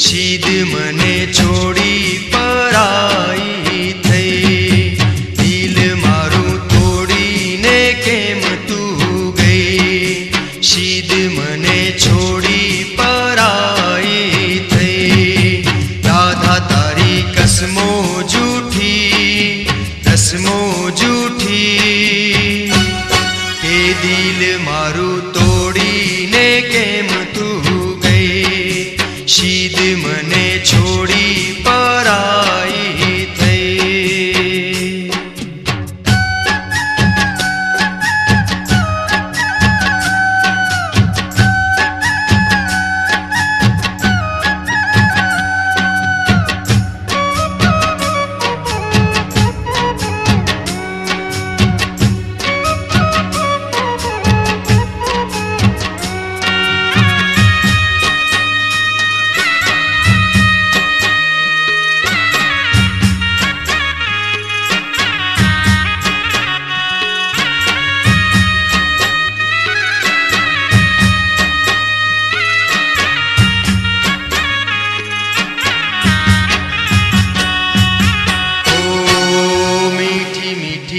શીદ મને છોડી પરાઈ થઈ. દિલ મારું તોડીને કેમ તું ગઈ? શીદ મને છોડી પરાઈ થઈ. રાધા તારી કસમો જૂઠી કસમો જૂઠી. કે દિલ મારું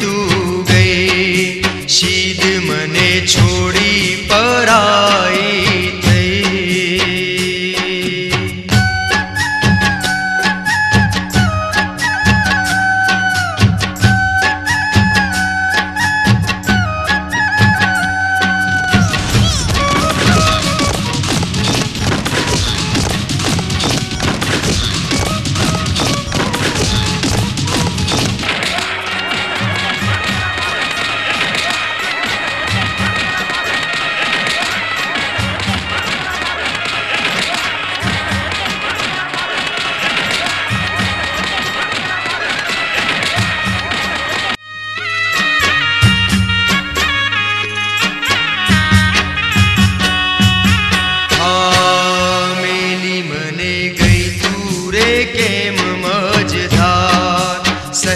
तू गए शीत मने छो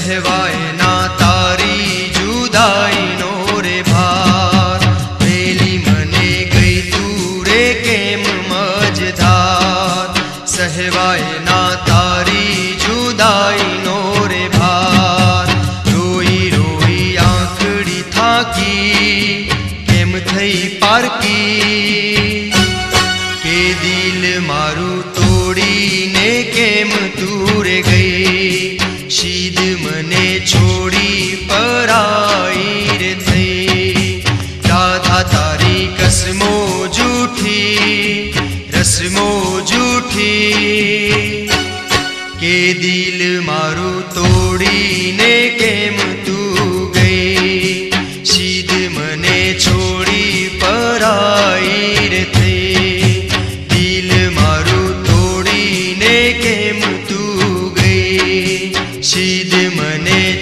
સહેવાય ના તારી જુદાઈનો રે ભાર મેલી મને ગઈ તું રે કેમ મજધાર સહેવાય ના તારી જુદાઈનો રે ભાર રોઈ રોઈ આંખડી થાકી કેમ થઈ પારકી કે દિલ મારું તોડીને કેમ તું રે ગઈ रस्मो झूठी रस्मो झूठी के दिल मारू तोड़ी ने केम तू गई। सीध मने छोड़ी पराई रे थे। दिल मारू तोड़ी ने केम तू गई। सीध मने